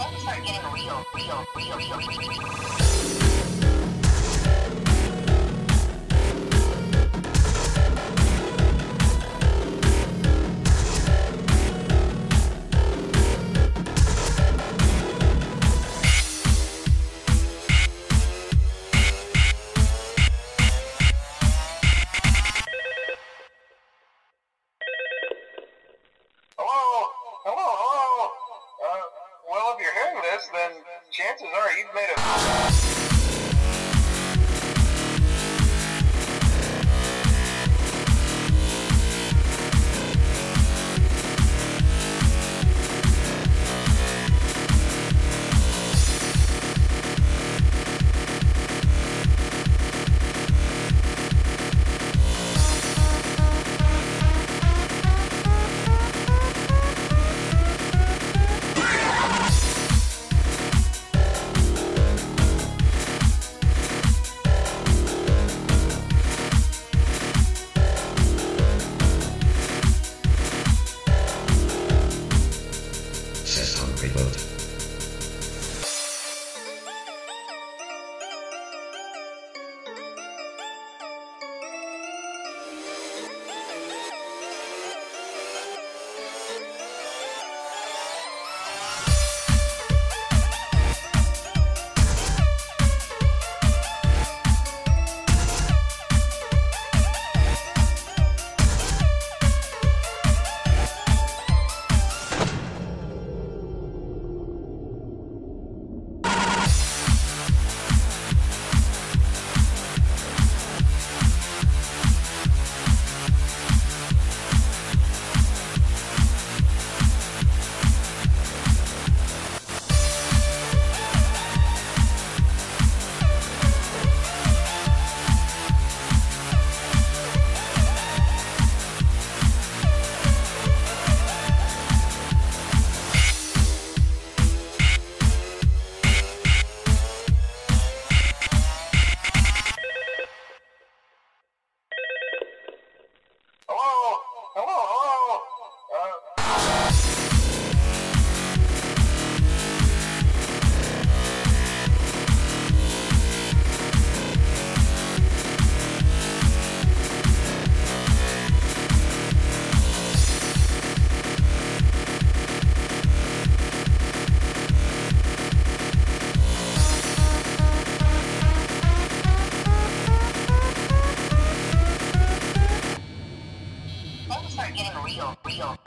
Things are getting real, real, real, real, real, real. Then chances are you've made a...